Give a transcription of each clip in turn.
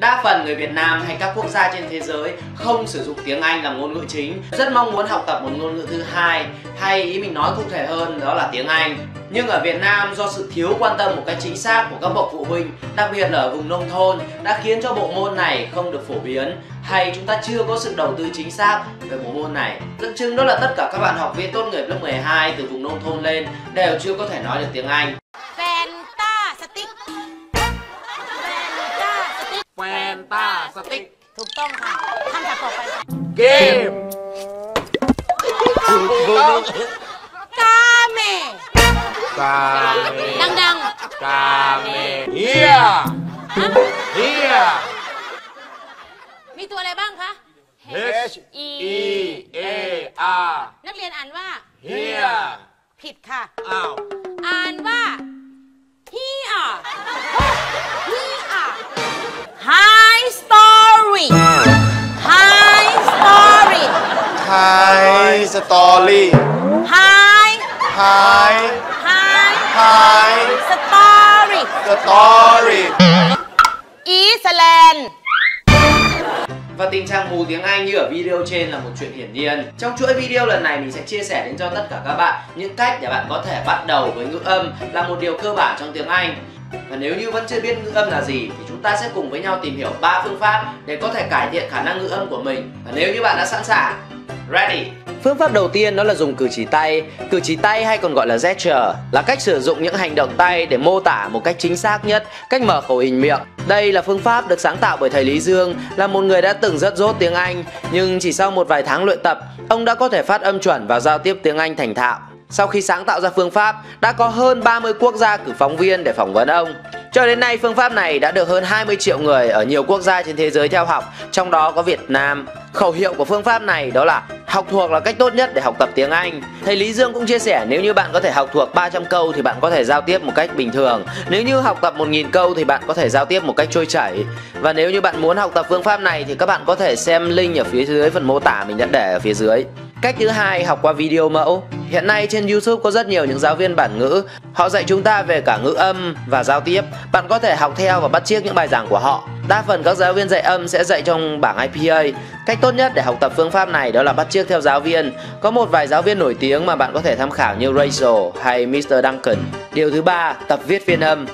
Đa phần người Việt Nam hay các quốc gia trên thế giới không sử dụng tiếng Anh làm ngôn ngữ chính, rất mong muốn học tập một ngôn ngữ thứ hai hay ý mình nói cụ thể hơn đó là tiếng Anh. Nhưng ở Việt Nam do sự thiếu quan tâm một cách chính xác của các bậc phụ huynh, đặc biệt là ở vùng nông thôn đã khiến cho bộ môn này không được phổ biến hay chúng ta chưa có sự đầu tư chính xác về bộ môn này. Dẫn chứng đó là tất cả các bạn học viên tốt nghiệp lớp 12 từ vùng nông thôn lên đều chưa có thể nói được tiếng Anh. ตาสติ๊กถูกต้องค่ะคำถามต่อไปค่ะเกมกาเมกาเมดังกาเมเฮียเฮียๆมีตัวอะไรบ้างคะ H E A R นักเรียนอ่านว่า เฮียผิดค่ะ อ้าว อ่านว่า Hi story. Hi story. Hi. Hi. Hi. Hi. Story. Story. Iceland và tình trạng mù tiếng Anh như ở video trên là một chuyện hiển nhiên. Trong chuỗi video lần này mình sẽ chia sẻ đến cho tất cả các bạn những cách để bạn có thể bắt đầu với ngữ âm là một điều cơ bản trong tiếng Anh. Và nếu như vẫn chưa biết ngữ âm là gì thì chúng ta sẽ cùng với nhau tìm hiểu ba phương pháp để có thể cải thiện khả năng ngữ âm của mình. Và nếu như bạn đã sẵn sàng, ready. Phương pháp đầu tiên đó là dùng cử chỉ tay. Cử chỉ tay hay còn gọi là gesture là cách sử dụng những hành động tay để mô tả một cách chính xác nhất cách mở khẩu hình miệng. Đây là phương pháp được sáng tạo bởi thầy Lý Dương, là một người đã từng rất dốt tiếng Anh, nhưng chỉ sau một vài tháng luyện tập, ông đã có thể phát âm chuẩn và giao tiếp tiếng Anh thành thạo. Sau khi sáng tạo ra phương pháp, đã có hơn 30 quốc gia cử phóng viên để phỏng vấn ông. Cho đến nay, phương pháp này đã được hơn 20 triệu người ở nhiều quốc gia trên thế giới theo học, trong đó có Việt Nam. Khẩu hiệu của phương pháp này đó là học thuộc là cách tốt nhất để học tập tiếng Anh. Thầy Lý Dương cũng chia sẻ nếu như bạn có thể học thuộc 300 câu thì bạn có thể giao tiếp một cách bình thường. Nếu như học tập 1.000 câu thì bạn có thể giao tiếp một cách trôi chảy. Và nếu như bạn muốn học tập phương pháp này thì các bạn có thể xem link ở phía dưới phần mô tả mình đã để ở phía dưới. Cách thứ hai học qua video mẫu. Hiện nay trên YouTube có rất nhiều những giáo viên bản ngữ, họ dạy chúng ta về cả ngữ âm và giao tiếp. Bạn có thể học theo và bắt chước những bài giảng của họ. Đa phần các giáo viên dạy âm sẽ dạy trong bảng IPA. Cách tốt nhất để học tập phương pháp này đó là bắt chước theo giáo viên. Có một vài giáo viên nổi tiếng mà bạn có thể tham khảo như Rachel hay Mr. Duncan. Điều thứ ba, tập viết phiên âm.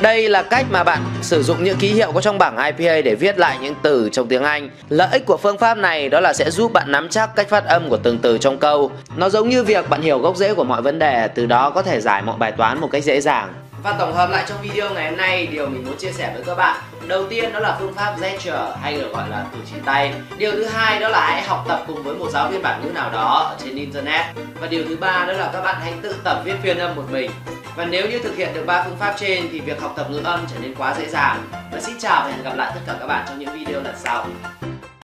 Đây là cách mà bạn sử dụng những ký hiệu có trong bảng IPA để viết lại những từ trong tiếng Anh. Lợi ích của phương pháp này đó là sẽ giúp bạn nắm chắc cách phát âm của từng từ trong câu. Nó giống như việc bạn hiểu gốc rễ của mọi vấn đề, từ đó có thể giải mọi bài toán một cách dễ dàng. Và tổng hợp lại trong video ngày hôm nay, điều mình muốn chia sẻ với các bạn Đầu tiên đó là phương pháp gesture hay được gọi là cử chỉ tay Điều thứ hai đó là hãy học tập cùng với một giáo viên bản ngữ nào đó ở trên internet Và điều thứ ba đó là các bạn hãy tự tập viết phiên âm một mình và nếu như thực hiện được ba phương pháp trên thì việc học tập ngữ âm trở nên quá dễ dàng. Và xin chào và hẹn gặp lại tất cả các bạn trong những video lần sau.